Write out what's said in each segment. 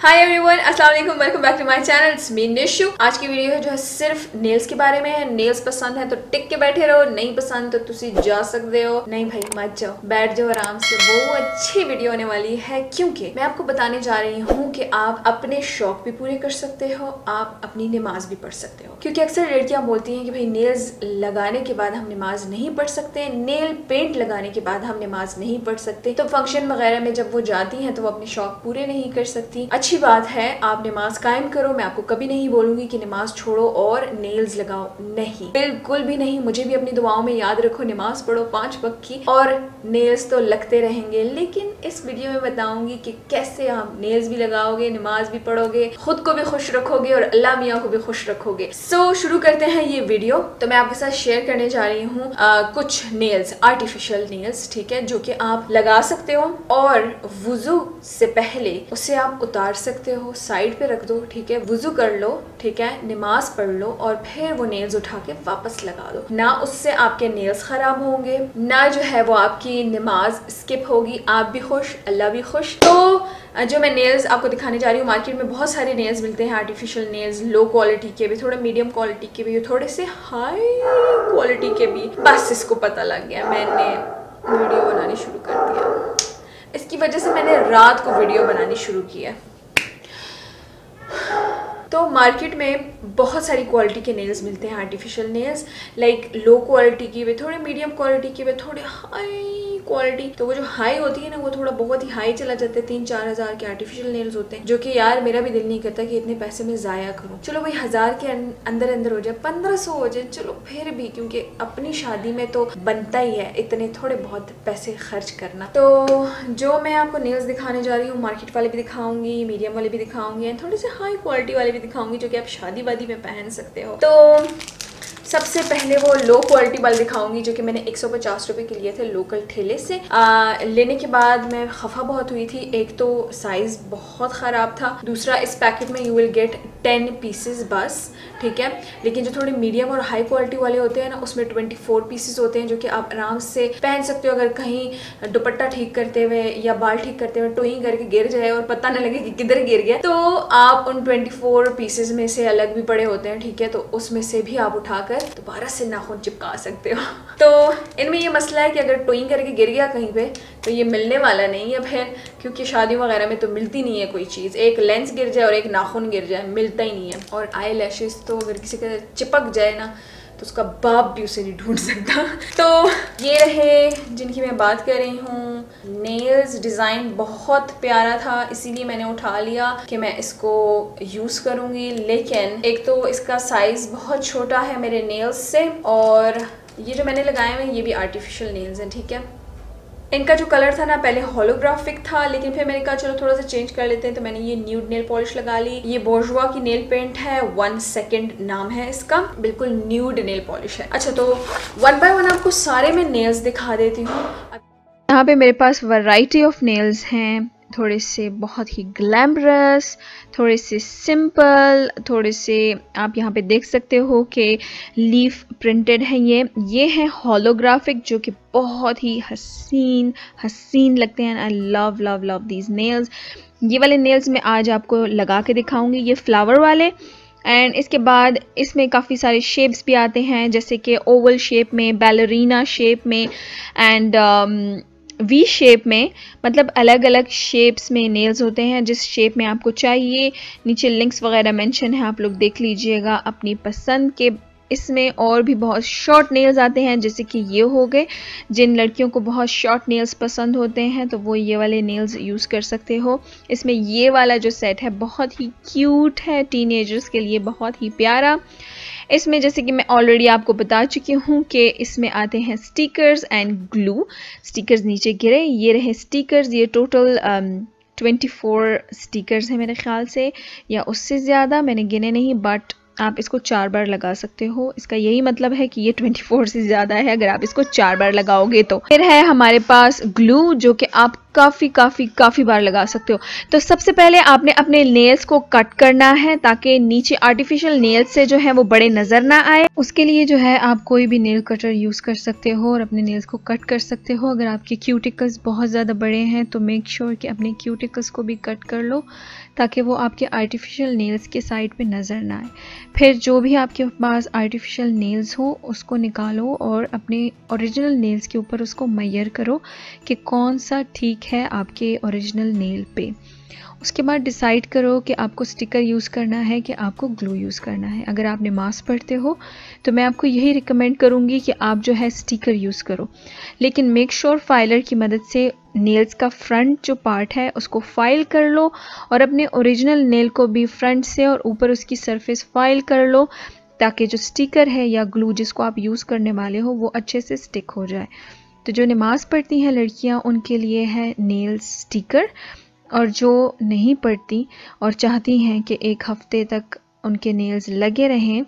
हाय everyone अस्सलाम वालेकुम welcome back to my channel me Nishu आज की वीडियो है जो है सिर्फ़ नेल्स के बारे में है। नेल्स पसंद है तो टिक के बैठे रहो, नहीं पसंद तो तुसी जा सकते हो। नहीं भाई, मत जाओ। बैठ जाओ आराम से। वो अच्छी वीडियो होने वाली है। क्योंकि मैं आपको बताने जा रही हूँ कि आप अपने शौक भी पूरे कर सकते हो, आप अपनी नमाज़ भी पढ़ सकते हो। क्योंकि अक्सर लड़कियाँ बोलती हैं कि भाई नेल्स लगाने के बाद हम नमाज़ नहीं पढ़ सकते। नेल पेंट लगाने के बाद हम नमाज़ नहीं पढ़ सकते। तो फ़ंक्शन वगैरह में जब वो जाती हैं तो वो अपने शौक पूरे नहीं कर सकती। अच्छी बात है आप नमाज़ कायम करो मैं आपको कभी नहीं बोलूँगी कि नमाज़ छोड़ो और नेल्स लगाओ। नहीं। बिल्कुल भी नहीं। मुझे भी अपनी दुआओं में याद रखो नमाज़ पढ़ो पाँच वक्त की और नेल्स तो लगते रहेंगे। लेकिन इस वीडियो में बताऊँगी कि कैसे आप नेल्स भी लगाओगे नमाज़ भी पढ़ोगे खुद को भी खुश रखोगे और अल्लाह मियाँ को भी खुश रखोगे। सो so, शुरू करते हैं ये वीडियो तो मैं आपके साथ शेयर करने जा रही हूँ कुछ नेल्स आर्टिफिशियल नेल्स ठीक है जो कि आप लगा सकते हो और वज़ू से पहले उसे आप उतार सकते हो साइड पे रख दो, ठीक है? वज़ू कर लो, ठीक है? नमाज़ पढ़ लो और फिर वो नेल्स उठा के वापस लगा दो। ना उससे आपके नेल्स खराब होंगे, ना जो है वो आपकी नमाज़ स्किप होगी। आप भी खुश, अल्लाह भी खुश। तो जो मैं नेल्स आपको दिखाने जा रही हूँ मार्केट में बहुत सारे नेल्स मिलते हैं आर्टिफिशियल नेल्स लो क्वालिटी के भी, थोड़े मीडियम क्वालिटी के भी थोड़े से हाई क्वालिटी के भी। बस इसको पता लग गया, मैंने वीडियो बनानी शुरू कर दिया। इसकी वजह से मैंने रात को वीडियो बनानी शुरू की है। तो मार्केट में बहुत सारी क्वालिटी के नेल्स मिलते हैं artificial nails like low quality की वे थोड़े मीडियम क्वालिटी की वे थोड़े हाई क्वालिटी तो वो जो हाई होती है ना वो थोड़ा बहुत ही हाई चला जाता है। तीन चार हज़ार के आर्टिफिशियल नेल्स होते हैं जो कि यार मेरा भी दिल नहीं करता कि इतने पैसे में ज़ाया करूँ। चलो भाई हज़ार के अं-, अंदर अंदर हो जाए पंद्रह सौ हो जाए चलो फिर भी क्योंकि अपनी शादी में तो बनता ही है इतने थोड़े बहुत पैसे खर्च करना। तो जो मैं आपको नेल्स दिखाने जा रही हूँ मार्केट वाले भी दिखाऊँगी मीडियम वाले भी दिखाऊँगी थोड़े से हाई क्वालिटी वाले भी दिखाऊँगी जो कि आप शादी वादी में पहन सकते हो। तो सबसे पहले वो लो क्वालिटी वाले दिखाऊँगी जो कि मैंने एक सौ के लिए थे लोकल ठेले से। आ, लेने के बाद मैं खफा बहुत हुई थी। एक तो साइज़ बहुत ख़राब था। दूसरा इस पैकेट में you will get ten pieces बस ठीक है? लेकिन जो थोड़े मीडियम और हाई क्वालिटी वाले होते हैं ना उसमें ट्वेंटी फोर पीसेस होते हैं जो कि आप आराम से पहन सकते हो अगर कहीं दुपट्टा ठीक करते हुए या बाल ठीक करते हुए टोइंग करके गिर जाए और पता ना लगे कि किधर गिर गया। तो आप उन ट्वेंटी फोर में से अलग भी पड़े होते हैं ठीक है? तो उसमें से भी आप उठाकर कर दोबारा से नाखून चिपका सकते हो। तो इनमें ये मसला है कि अगर टोइंग करके गिर गया कहीं पे तो ये मिलने वाला नहीं है फिर क्योंकि शादियों वगैरह में तो मिलती नहीं है कोई चीज़। एक लेंस गिर जाए और एक नाखून गिर जाए, मिलता ही नहीं है। और आई तो अगर किसी का चिपक जाए ना तो उसका बाप भी उसे नहीं ढूंढ सकता। तो ये रहे जिनकी मैं बात कर रही हूँ। नेल्स डिज़ाइन बहुत प्यारा था, इसीलिए मैंने उठा लिया कि मैं इसको यूज़ करूँगी। लेकिन एक तो इसका साइज़ बहुत छोटा है मेरे नेल्स से, और ये जो मैंने लगाए हुए ये भी आर्टिफिशियल नेल्स हैं, ठीक है? इनका जो कलर था ना, पहले होलोग्राफिक था, लेकिन फिर मैंने कहा, चलो, थोड़ा सा चेंज कर लेते हैं। तो मैंने ये न्यूड नेल पॉलिश लगा ली। ये बोर्जुआ की नेल पेंट है वन सेकेंड नाम है इसका। बिल्कुल न्यूड नेल पॉलिश है। अच्छा तो वन बाय वन आपको सारे में नेल्स दिखा देती हूँ। यहाँ पे मेरे पास वैरायटी ऑफ़ नेल्स हैं। थोड़े से बहुत ही ग्लैमरस थोड़े से सिंपल थोड़े से आप यहाँ पे देख सकते हो कि लीफ प्रिंटेड है ये। ये है होलोग्राफिक जो कि बहुत ही हसीन हसीन लगते हैं। I love love love these nails ये वाले नेल्स मैं आज आपको लगा के दिखाऊँगी। ये फ्लावर वाले। एंड इसके बाद इसमें काफ़ी सारे शेप्स भी आते हैं, जैसे कि ओवल शेप में बैलरीना शेप में एंड वी शेप में मतलब अलग अलग शेप्स में नेल्स होते हैं, जिस शेप में आपको चाहिए, नीचे लिंक्स वगैरह मेंशन है, आप लोग देख लीजिएगा अपनी पसंद के इसमें और भी बहुत शॉर्ट नेल्स आते हैं, जैसे कि ये हो गए। जिन लड़कियों को बहुत शॉर्ट नेल्स पसंद होते हैं तो वो ये वाले नेल्स यूज़ कर सकते हो। इसमें ये वाला जो सेट है, बहुत ही क्यूट है टीनेजर्स के लिए, बहुत ही प्यारा। इसमें जैसे कि मैं ऑलरेडी आपको बता चुकी हूँ कि इसमें आते हैं स्टिकर्स एंड ग्लू स्टिकर्स नीचे गिरे, ये रहे स्टिकर्स ये टोटल ट्वेंटी फोर स्टिकर्स हैं मेरे ख्याल से, या उससे ज़्यादा, मैंने गिने नहीं बट आप इसको चार बार लगा सकते हो। इसका यही मतलब है कि ये 24 से ज़्यादा है। अगर आप इसको चार बार लगाओगे तो। फिर है हमारे पास ग्लू जो कि आप काफ़ी काफ़ी काफ़ी बार लगा सकते हो। तो सबसे पहले आपने अपने नेल्स को कट करना है, ताकि नीचे आर्टिफिशियल नेल्स से जो है वो बड़े नज़र ना आए। उसके लिए जो है आप कोई भी नेल कटर यूज़ कर सकते हो और अपने नेल्स को कट कर सकते हो। अगर आपके क्यूटिकल्स बहुत ज़्यादा बड़े हैं तो मेक श्योर sure कि अपने क्यूटिकल्स को भी कट कर लो, ताकि वो आपके आर्टिफिशियल नेल्स के साइड पर नज़र ना आए। फिर जो भी आपके पास आर्टिफिशियल नेल्स हो, उसको निकालो और अपने ओरिजिनल नेल्स के ऊपर उसको मैयर करो कि कौन सा ठीक है आपके ओरिजिनल नेल पे। उसके बाद डिसाइड करो कि आपको स्टिकर यूज़ करना है कि आपको ग्लू यूज़ करना है। अगर आप नमाज़ पढ़ते हो तो मैं आपको यही रिकमेंड करूँगी कि आप जो है स्टिकर यूज़ करो। लेकिन मेक श्योर फाइलर की मदद से नेल्स का फ्रंट जो पार्ट है, उसको फ़ाइल कर लो और अपने ओरिजिनल नेल को भी फ्रंट से और ऊपर उसकी सरफेस फ़ाइल कर लो ताकि जो स्टिकर है या ग्लू जिसको आप यूज़ करने वाले हो, वो अच्छे से स्टिक हो जाए। तो जो नमाज़ पढ़ती हैं लड़कियाँ, उनके लिए है नेल स्टिकर और जो नहीं पढ़ती और चाहती हैं कि एक हफ़्ते तक उनके नेल्स लगे रहें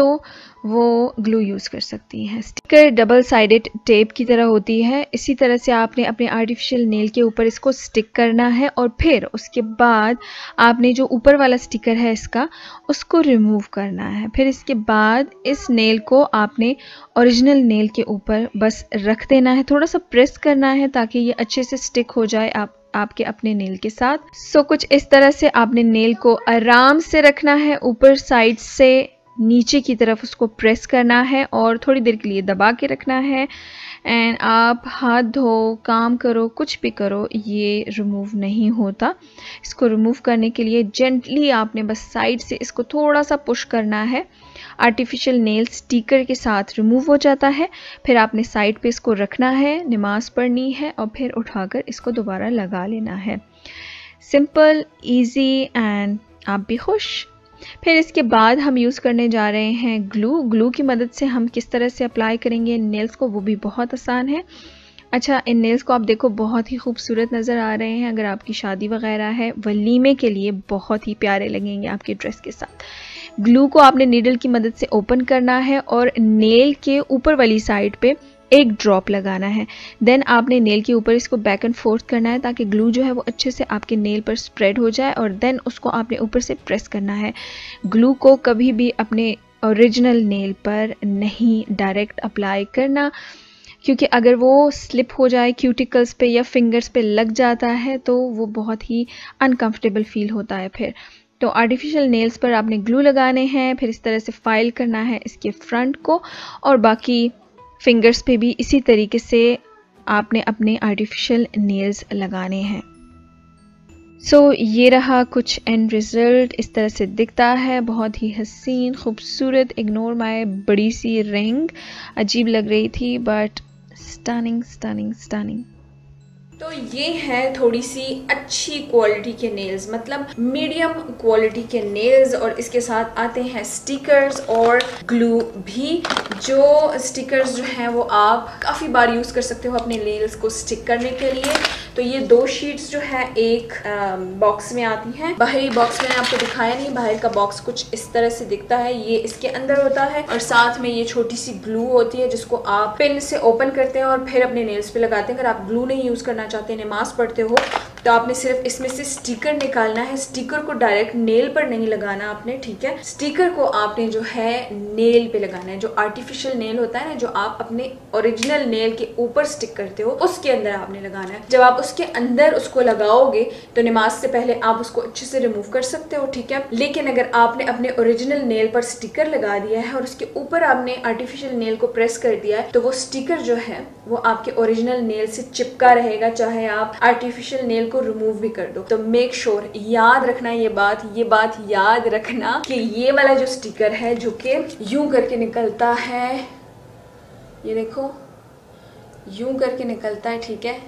तो वो ग्लू यूज़ कर सकती हैं। स्टिकर डबल साइडेड टेप की तरह होती है। इसी तरह से आपने अपने आर्टिफिशियल नेल के ऊपर इसको स्टिक करना है और फिर उसके बाद आपने जो ऊपर वाला स्टिकर है इसका उसको रिमूव करना है। फिर इसके बाद इस नेल को आपने ओरिजिनल नेल के ऊपर बस रख देना है। थोड़ा सा प्रेस करना है ताकि ये अच्छे से स्टिक हो जाए आप आपके अपने नेल के साथ। सो so, कुछ इस तरह से आपने नेल को आराम से रखना है ऊपर साइड से। नीचे की तरफ़ उसको प्रेस करना है और थोड़ी देर के लिए दबा के रखना है। एंड आप हाथ धो, काम करो, कुछ भी करो, ये रिमूव नहीं होता। इसको रिमूव करने के लिए जेंटली आपने बस साइड से इसको थोड़ा सा पुश करना है। आर्टिफिशियल नेल स्टिकर के साथ रिमूव हो जाता है। फिर आपने साइड पे इसको रखना है, नमाज़ पढ़नी है और फिर उठाकर इसको दोबारा लगा लेना है। सिंपल इजी एंड आप भी खुश। फिर इसके बाद हम यूज़ करने जा रहे हैं ग्लू ग्लू की मदद से हम किस तरह से अप्लाई करेंगे नेल्स को, वो भी बहुत आसान है। अच्छा इन नेल्स को आप देखो, बहुत ही खूबसूरत नज़र आ रहे हैं अगर आपकी शादी वगैरह है वलीमे के लिए बहुत ही प्यारे लगेंगे आपके ड्रेस के साथ। ग्लू को आपने नीडल की मदद से ओपन करना है और नेल के ऊपर वाली साइड पे एक ड्रॉप लगाना है। देन आपने नेल के ऊपर इसको बैक एंड फोर्थ करना है ताकि ग्लू जो है वो अच्छे से आपके नेल पर स्प्रेड हो जाए और देन उसको आपने ऊपर से प्रेस करना है। ग्लू को कभी भी अपने ओरिजिनल नेल पर नहीं डायरेक्ट अप्लाई करना, क्योंकि अगर वो स्लिप हो जाए क्यूटिकल्स पे या फिंगर्स पे लग जाता है तो वो बहुत ही अनकंफर्टेबल फील होता है फिर। तो आर्टिफिशियल नेल्स पर आपने ग्लू लगाने हैं, फिर इस तरह से फ़ाइल करना है इसके फ्रंट को और बाकी फिंगर्स पे भी इसी तरीके से आपने अपने आर्टिफिशियल नेल्स लगाने हैं। सो so, ये रहा कुछ एंड रिज़ल्ट इस तरह से दिखता है। बहुत ही हसीन खूबसूरत इग्नोर माय बड़ी सी रिंग अजीब लग रही थी बट स्टनिंग स्टनिंग स्टनिंग तो ये है थोड़ी सी अच्छी क्वालिटी के नेल्स मतलब मीडियम क्वालिटी के नेल्स और इसके साथ आते हैं स्टिकर्स और ग्लू भी, जो स्टिकर्स जो हैं वो आप काफ़ी बार यूज़ कर सकते हो अपने नेल्स को स्टिक करने के लिए। तो ये दो शीट्स जो है, एक बॉक्स में आती हैं। बाहरी बॉक्स मैंने आपको दिखाया नहीं, बाहर का बॉक्स कुछ इस तरह से दिखता है, ये इसके अंदर होता है और साथ में ये छोटी सी ग्लू होती है, जिसको आप पिन से ओपन करते हैं और फिर अपने नेल्स पे लगाते हैं। अगर आप ग्लू नहीं यूज़ करना चाहते नमाज़ पढ़ते हो तो आपने सिर्फ़ इसमें से स्टिकर निकालना है। स्टिकर को डायरेक्ट नेल पर नहीं लगाना आपने, ठीक है? स्टिकर को आपने जो है, नेल पे लगाना है। जो आर्टिफिशियल नेल होता है ना, जो आप अपने ओरिजिनल नेल के ऊपर स्टिक करते हो, उसके अंदर आपने लगाना है। जब आप उसके अंदर उसको लगाओगे तो नमाज़ से पहले आप उसको अच्छे से रिमूव कर सकते हो, ठीक है? लेकिन अगर आपने अपने ओरिजिनल नेल पर स्टिकर लगा दिया है और उसके ऊपर आपने आर्टिफिशियल नेल को प्रेस कर दिया है तो वो स्टिकर जो है, वो आपके ओरिजिनल नेल से चिपका रहेगा, चाहे आप आर्टिफिशियल नेल को रिमूव भी कर दो। तो मेक श्योर sure, याद रखना ये बात ये बात याद रखना कि ये वाला जो स्टिकर है जो कि यूँ करके निकलता है ये देखो यूँ करके निकलता है ठीक है?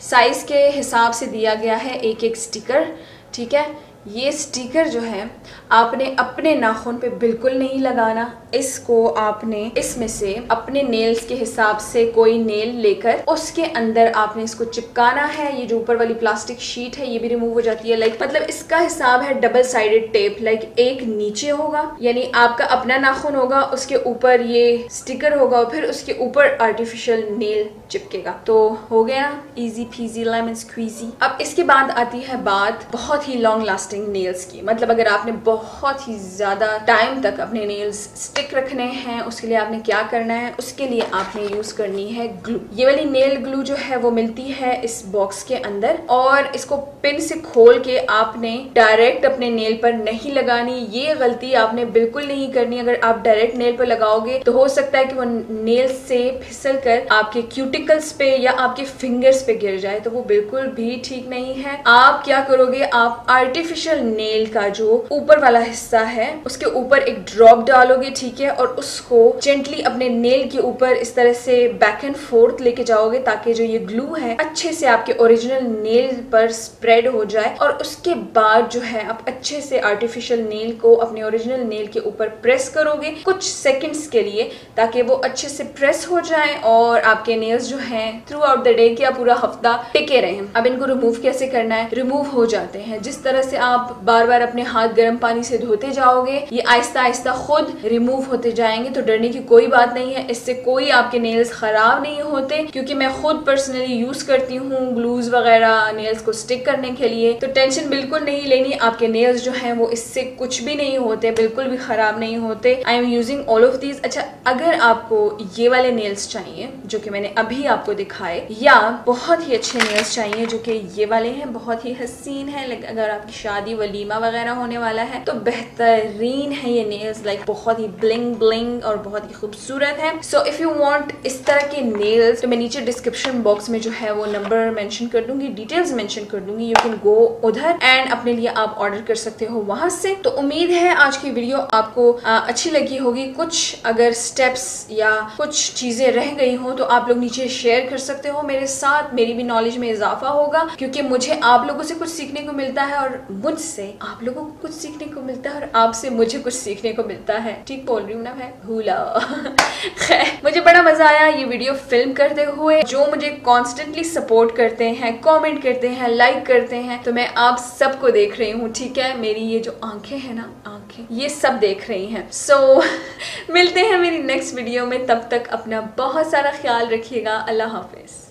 साइज़ के हिसाब से दिया गया है एक एक स्टिकर ठीक है? ये स्टिकर जो है, आपने अपने नाखून पे बिल्कुल नहीं लगाना। इसको आपने इसमें से अपने नेल्स के हिसाब से कोई नेल लेकर उसके अंदर आपने इसको चिपकाना है। ये जो ऊपर वाली प्लास्टिक शीट है, ये भी रिमूव हो जाती है। लाइक मतलब इसका हिसाब है डबल साइडेड टेप लाइक एक नीचे होगा, यानी आपका अपना नाखून होगा, उसके ऊपर ये स्टिकर होगा, और फिर उसके ऊपर आर्टिफिशियल नेल चिपकेगा। तो हो गया इजी फीजी लेमन स्क्वीजी अब इसके बाद आती है बात बहुत ही लॉन्ग लास्टिंग नेल्स की। मतलब अगर आपने बहुत ही ज़्यादा टाइम तक अपने नेल्स स्टिक रखने हैं, उसके लिए आपने क्या करना है? उसके लिए आपने यूज़ करनी है ग्लू ये वाली नेल ग्लू जो है, वो मिलती है इस बॉक्स के अंदर और इसको पिन से खोल के आपने डायरेक्ट अपने नेल पर नहीं लगानी। ये गलती आपने बिल्कुल नहीं करनी। अगर आप डायरेक्ट नेल पर लगाओगे तो हो सकता है कि वो नेल से फिसल कर आपके क्यूटिकल्स पे या आपके फिंगर्स पे गिर जाए तो वो बिल्कुल भी ठीक नहीं है। आप क्या करोगे? आप आर्टिफिशियल नेल का जो ऊपर वाला हिस्सा है, उसके ऊपर एक ड्रॉप डालोगे, ठीक है? और उसको जेंटली अपने नेल के ऊपर इस तरह से बैक एंड फोर्थ लेके जाओगे, ताकि जो ये ग्लू है, अच्छे से आपके ओरिजिनल नेल पर स्प्रेड हो जाए। और उसके बाद जो है, आप अच्छे से आर्टिफिशियल नेल को अपने ओरिजिनल नेल के ऊपर प्रेस करोगे कुछ सेकेंड्स के लिए, ताकि वो अच्छे से प्रेस हो जाए और आपके नेल्स जो है थ्रू आउट द डे या पूरा हफ़्ता टिके रहे अब इनको रिमूव कैसे करना है? रिमूव हो जाते हैं। जिस तरह से आप बार बार अपने हाथ गर्म पानी से धोते जाओगे, ये आहिस्ता आहिस्ता खुद रिमूव होते जाएँगे तो डरने की कोई बात नहीं है। इससे कोई आपके नेल्स खराब नहीं होते, क्योंकि मैं खुद पर्सनली यूज़ करती हूँ ग्लूज वगैरह नेल्स को स्टिक करने के लिए। तो टेंशन बिल्कुल नहीं लेनी। आपके नेल्स जो है, वो इससे कुछ भी नहीं होते, बिल्कुल भी खराब नहीं होते। I am using all of these अच्छा अगर आपको ये वाले नेल्स चाहिए, जो कि मैंने अभी आपको दिखाए। या बहुत ही अच्छे नेल्स चाहिए जो कि ये वाले हैं बहुत ही हसीन है अगर आपकी शादी वलीमा वगैरह होने वाला है तो बेहतरीन है ये नेल्स लाइक बहुत ही ब्लिंग ब्लिंग और बहुत ही खूबसूरत है। सो इफ़ यू वॉन्ट इस तरह के नेल्स तो मैं नीचे डिस्क्रिप्शन बॉक्स में जो है वो नंबर मैंशन कर दूँगी डिटेल्स मेंशन कर दूँगी। यू कैन गो उधर एंड अपने लिए आप ऑर्डर कर सकते हो वहाँ से। तो उम्मीद है आज की वीडियो आपको आ, अच्छी लगी होगी। कुछ अगर स्टेप्स या कुछ चीज़ें रह गई हो तो आप लोग नीचे शेयर कर सकते हो, मेरे साथ मेरी भी नॉलेज में इजाफा होगा, क्योंकि मुझे आप लोगों से कुछ सीखने को मिलता है और मुझसे आप लोगों को कुछ सीखने को मिलता है और आपसे मुझे कुछ सीखने को मिलता है। ठीक बोल रही हूँ ना मैं? भूला। मुझे बड़ा मज़ा आया ये वीडियो फ़िल्म करते हुए। जो मुझे कॉन्स्टेंटली सपोर्ट करते हैं कॉमेंट करते हैं लाइक करते हैं तो मैं आप सबको देख रही हूँ, ठीक है? मेरी ये जो आँखें हैं ना आँखें ये सब देख रही हैं। सो so, मिलते हैं मेरी नेक्स्ट वीडियो में। तब तक अपना बहुत सारा ख्याल रखिएगा। अल्लाह हाफिज।